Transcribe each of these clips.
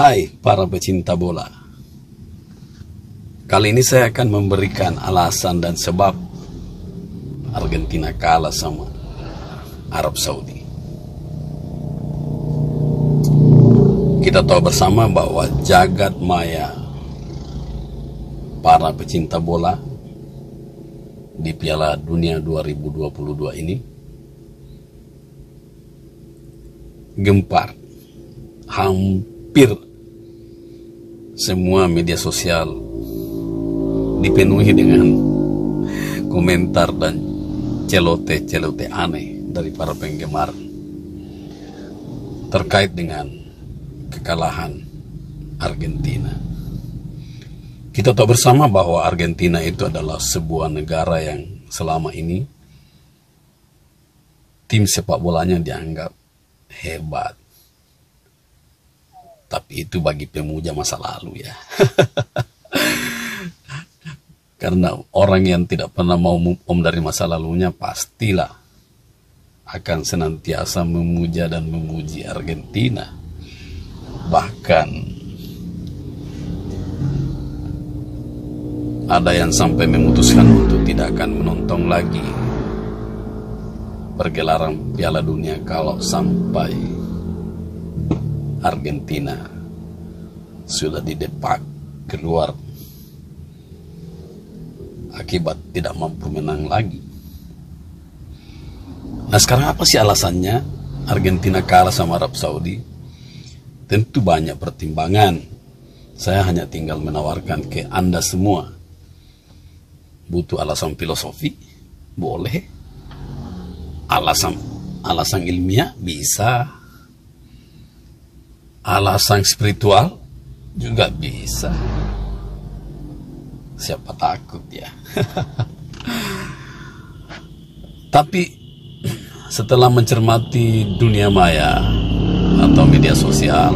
Hai para pecinta bola. Kali ini saya akan memberikan alasan dan sebab Argentina kalah sama Arab Saudi. Kita tahu bersama bahwa jagat maya para pecinta bola di Piala Dunia 2022 ini gempar hampir semua media sosial dipenuhi dengan komentar dan celote-celote aneh dari para penggemar terkait dengan kekalahan Argentina. Kita tahu bersama bahwa Argentina itu adalah sebuah negara yang selama ini tim sepak bolanya dianggap hebat tapi itu bagi pemuja masa lalu ya. Karena orang yang tidak pernah mau om dari masa lalunya pastilah akan senantiasa memuja dan memuji Argentina. Bahkan ada yang sampai memutuskan untuk tidak akan menonton lagi pergelaran Piala Dunia kalau sampai Argentina sudah didepak keluar akibat tidak mampu menang lagi. Nah sekarang apa sih alasannya Argentina kalah sama Arab Saudi? Tentu banyak pertimbangan. Saya hanya tinggal menawarkan ke Anda semua. Butuh alasan filosofi? Boleh. Alasan alasan ilmiah? Bisa alasan spiritual juga bisa. Siapa takut ya. Tapi setelah mencermati dunia maya atau media sosial,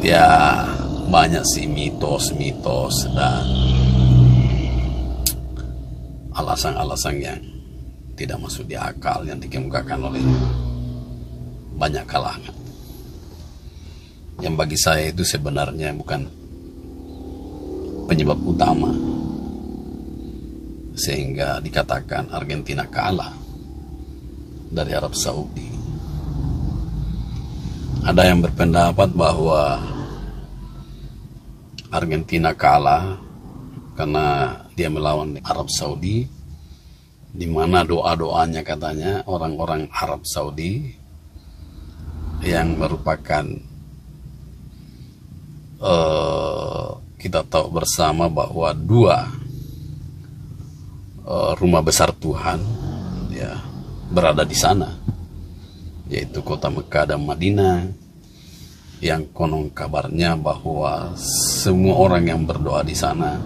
ya banyak sih mitos-mitos dan alasan-alasan yang tidak masuk di akal yang dikemukakan oleh banyak kalangan yang bagi saya itu sebenarnya bukan penyebab utama sehingga dikatakan Argentina kalah dari Arab Saudi. Ada yang berpendapat bahwa Argentina kalah karena dia melawan Arab Saudi di mana doa-doanya katanya orang-orang Arab Saudi yang merupakan uh, kita tahu bersama bahwa dua uh, rumah besar Tuhan ya berada di sana yaitu kota Mekah dan Madinah yang konon kabarnya bahwa semua orang yang berdoa di sana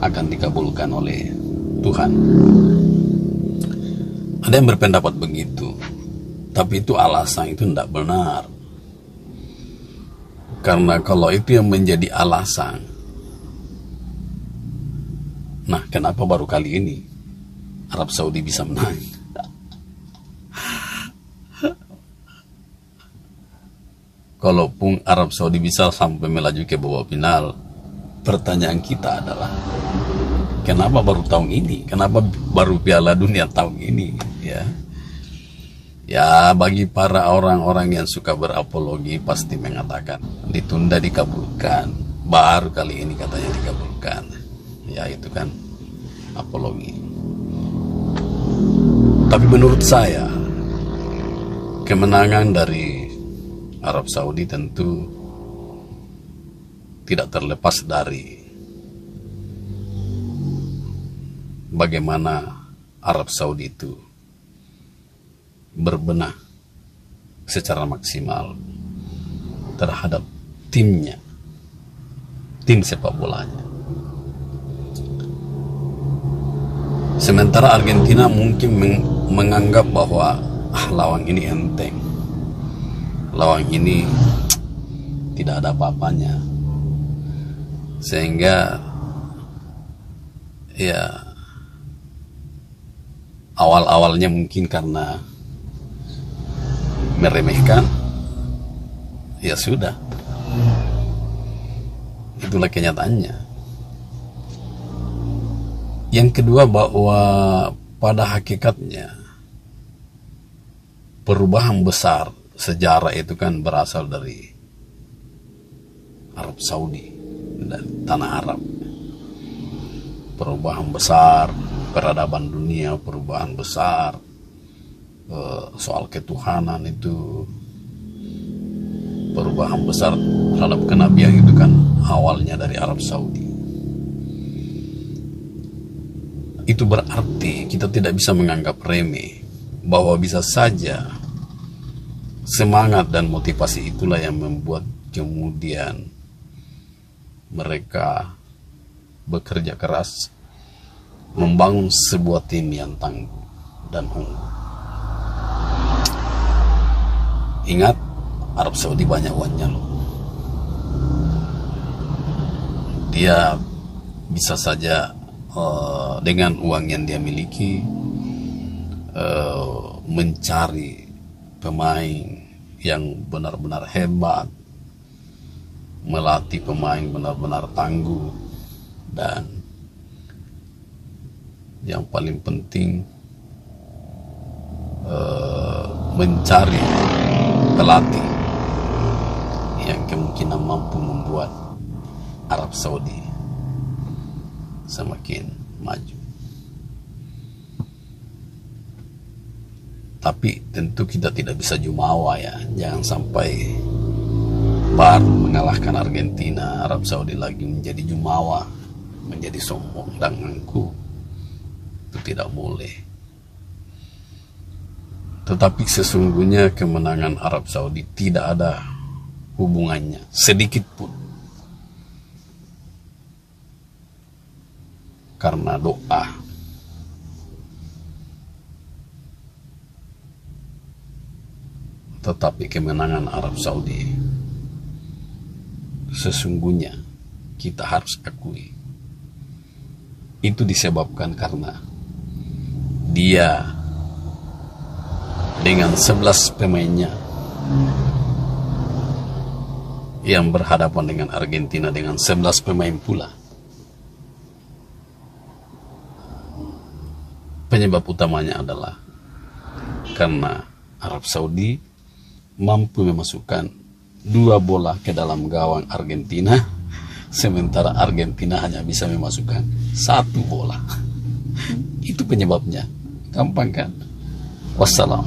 akan dikabulkan oleh Tuhan. Ada yang berpendapat begitu, tapi itu alasan itu tidak benar. Karena kalau itu yang menjadi alasan, nah kenapa baru kali ini Arab Saudi bisa menang? Kalaupun Arab Saudi bisa sampai melaju ke babak final, pertanyaan kita adalah kenapa baru tahun ini? Kenapa baru Piala Dunia tahun ini? Ya, Ya, bagi para orang-orang yang suka berapologi pasti mengatakan ditunda dikabulkan. Baru kali ini katanya dikabulkan. Ya, itu kan apologi. Tapi menurut saya kemenangan dari Arab Saudi tentu tidak terlepas dari bagaimana Arab Saudi itu berbenah secara maksimal terhadap timnya, tim sepak bolanya. Sementara Argentina mungkin meng menganggap bahwa ah, lawan ini enteng, lawan ini tidak ada apa-apanya, sehingga ya awal-awalnya mungkin karena meremehkan, ya sudah, itulah kenyataannya. Yang kedua bahwa pada hakikatnya perubahan besar sejarah itu kan berasal dari Arab Saudi dan tanah Arab. Perubahan besar peradaban dunia perubahan besar eh, soal ketuhanan itu perubahan besar terhadap kenabian itu kan awalnya dari Arab Saudi itu berarti kita tidak bisa menganggap remeh bahwa bisa saja semangat dan motivasi itulah yang membuat kemudian mereka bekerja keras membangun sebuah tim yang tangguh dan unggul. Ingat, Arab Saudi banyak uangnya loh. Dia bisa saja uh, dengan uang yang dia miliki uh, mencari pemain yang benar-benar hebat, melatih pemain benar-benar tangguh dan yang paling penting uh, mencari pelatih yang kemungkinan mampu membuat Arab Saudi semakin maju. Tapi tentu kita tidak bisa jumawa ya, jangan sampai baru mengalahkan Argentina, Arab Saudi lagi menjadi jumawa, menjadi sombong dan angkuh itu tidak boleh. Tetapi sesungguhnya kemenangan Arab Saudi tidak ada hubungannya sedikit pun. Karena doa. Tetapi kemenangan Arab Saudi sesungguhnya kita harus akui itu disebabkan karena dia dengan 11 pemainnya yang berhadapan dengan Argentina dengan 11 pemain pula. Penyebab utamanya adalah karena Arab Saudi mampu memasukkan dua bola ke dalam gawang Argentina, sementara Argentina hanya bisa memasukkan satu bola. Itu penyebabnya. Gampang kan? Wassalam.